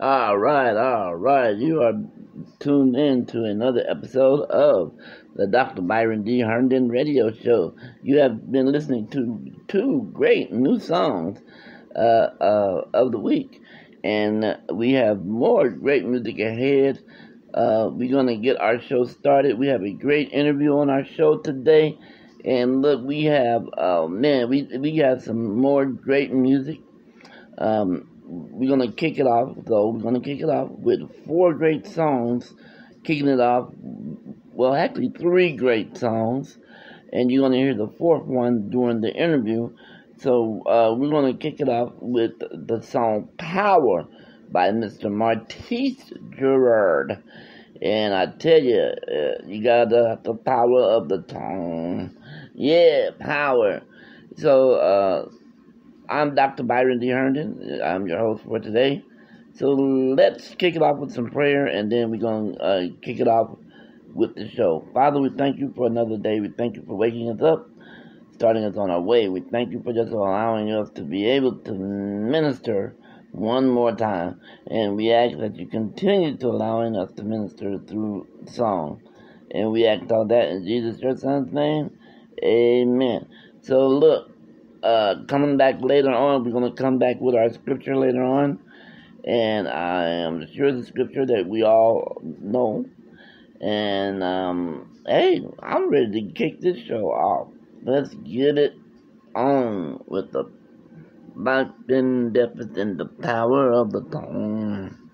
All right, all right. You are tuned in to another episode of the Dr. Byron D. Herndon Radio Show. You have been listening to two great new songs uh, uh, of the week, and we have more great music ahead. Uh, we're going to get our show started. We have a great interview on our show today. And look, we have, oh man, we, we have some more great music. Um, we're gonna kick it off though. We're gonna kick it off with four great songs, kicking it off. Well, actually, three great songs, and you're gonna hear the fourth one during the interview. So uh, we're gonna kick it off with the song "Power" by Mr. Martise Gerard. And I tell you, uh, you got the, the power of the tongue. Yeah, power. So, uh, I'm Dr. Byron D. Herndon. I'm your host for today. So let's kick it off with some prayer, and then we're going to uh, kick it off with the show. Father, we thank you for another day. We thank you for waking us up, starting us on our way. We thank you for just allowing us to be able to minister one more time. And we ask that you continue to allowing us to minister through song. And we ask all that in Jesus, your son's name. Amen. So look, uh, coming back later on, we're going to come back with our scripture later on. And I am sure the scripture that we all know. And, um, hey, I'm ready to kick this show off. Let's get it on with the back in depth and the power of the tongue.